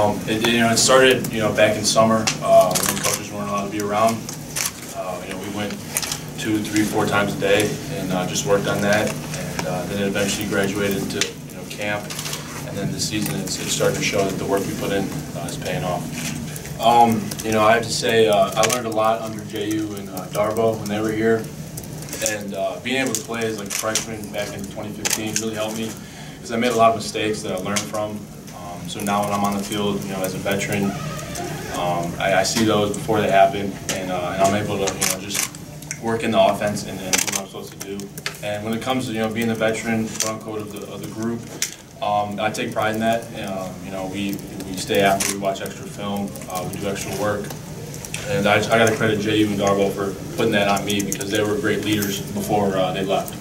Um, it, you know, it started, you know, back in summer, uh, when coaches weren't allowed to be around. Uh, you know, we went two, three, four times a day and, uh, just worked on that. And, uh, then it eventually graduated to, you know, camp. And then this season, it's, it's starting to show that the work we put in, uh, is paying off. Um, you know, I have to say, uh, I learned a lot under Jehu and, uh, Darboh when they were here. And, being able to play as like a freshman back in 2015 really helped me because I made a lot of mistakes that I learned from. So now when I'm on the field, you know, as a veteran, um, I, I see those before they happen, and, uh, and I'm able to, you know, just work in the offense and, and do what I'm supposed to do. And when it comes to, you know, being the veteran, quote unquote, of the, of the group, um, I take pride in that. Um, you know, we, we stay after, we watch extra film, uh, we do extra work. And I, I gotta credit Jehu and Darboh for putting that on me because they were great leaders before, uh, they left.